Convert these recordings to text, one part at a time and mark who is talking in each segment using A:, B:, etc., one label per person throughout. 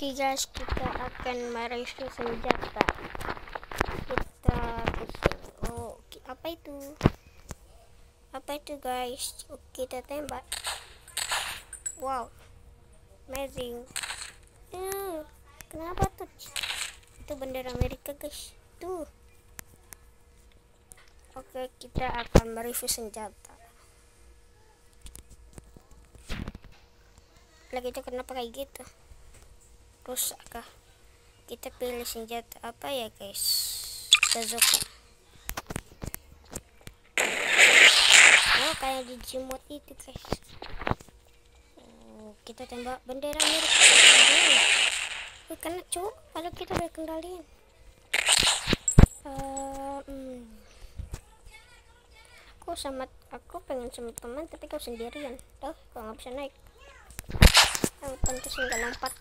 A: Oke guys, kita akan mereview senjata. Kita pusing. Oh, apa itu? Apa itu guys? Oke, kita tembak. Wow, amazing. Eh, kenapa tuh? Itu bendera Amerika guys. Tuh. Oke, kita akan mereview senjata. Lagi itu kenapa kayak gitu? Rusak kah kita pilih senjata apa ya guys? Bazooka oh kayak di itu guys. Oh, kita tembak bendera mirip oh, kena cuk kalau kita udah kendaliin uh, hmm. aku sama aku pengen sama teman tapi kau sendirian. Tuh kau nggak bisa naik? Yang pantas nggak lompat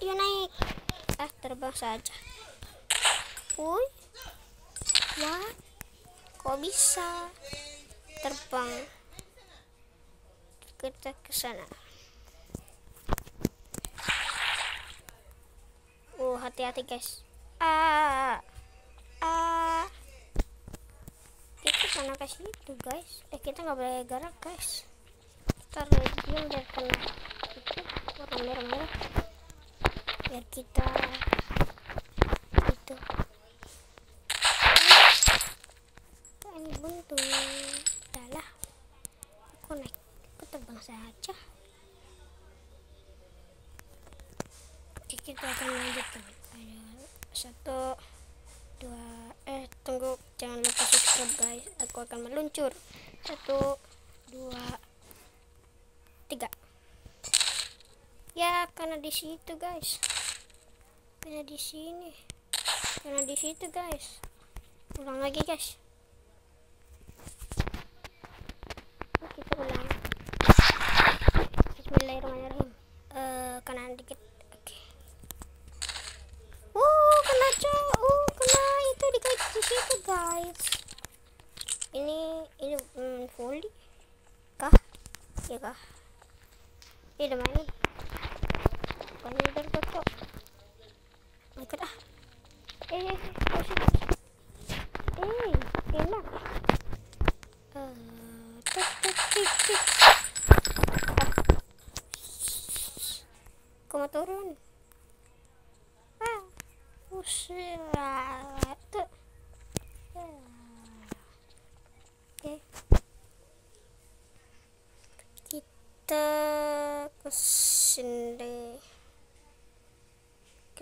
A: yuk naik. Ah terbang saja. Wuih wah. Kok bisa? Terbang. Kita ke sana. Uh hati-hati guys. Ah ah kita sana ke situ guys. Eh kita nggak boleh gerak guys. Ntar dia udah kena. Itu warna merah-merah. biar kita itu ini buntu adalah aku naik aku terbang saja oke kita akan lanjutkan Ayo, satu dua eh tunggu jangan lupa subscribe guys. Aku akan meluncur. Satu dua tiga. Ya karena di situ guys. Karena di sini. Karena di situ guys. Ulang lagi guys kita ulang Bismillahirrahmanirrahim. Uh, kanan dikit. Oke. Okay. uh kena cok. Uh kena. Itu di, di situ guys. Ini ini hmm, volley kah? Ya kah? Ini udah main bukan dari cocok oh ikut ah eh eh oh sih eh enak eh tuk tuk tik tik kau mau turun ah usah tuh oke kita ke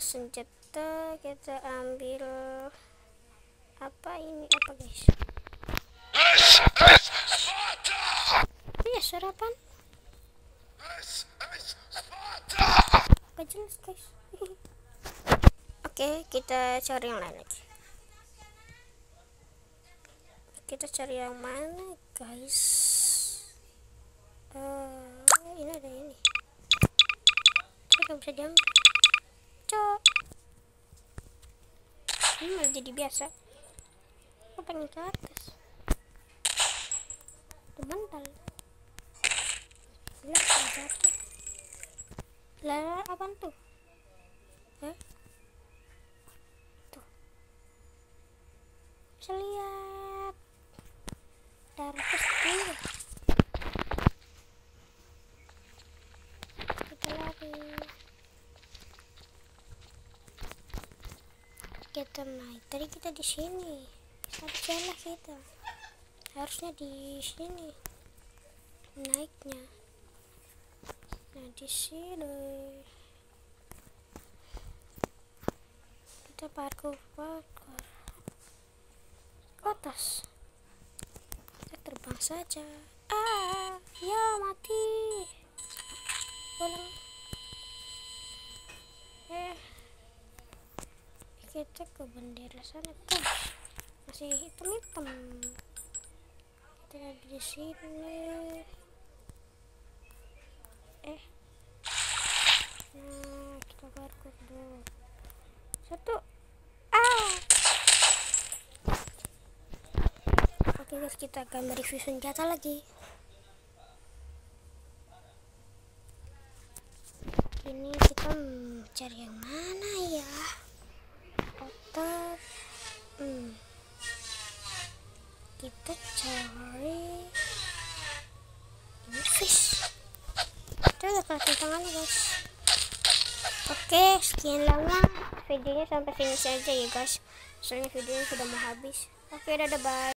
A: senjata kita ambil. Apa ini? Apa guys? Iya sarapan? Gak jelas guys? Oke kita cari yang lain lagi. Kita cari yang mana guys? Uh, nggak bisa diambil. Cok. Ini malah jadi biasa. Aku pengen ke atas. Mental lah jatuh lah apa tuh? Hah? tuh. Bisa lihat. Darah kecil kita lari kita naik. Tadi kita di sini. Sajalah kita. Harusnya di sini. Naiknya. Nah di sini. Kita parkur parkur atas. Kita terbang saja. Ah ya mati. Tolong eh kita ke bendera sana. Tuh masih hitam hitam kita ada di sini. Eh. Nah kita parkur dulu. Satu. Ah oke guys kita akan mereview senjata lagi. Sini kita cari yang mana ya otak hmm. kita cari ini fish kita udah kelas tangannya guys. Oke sekian lama videonya sampai sini saja ya guys. Soalnya videonya sudah mau habis. Oke dadah bye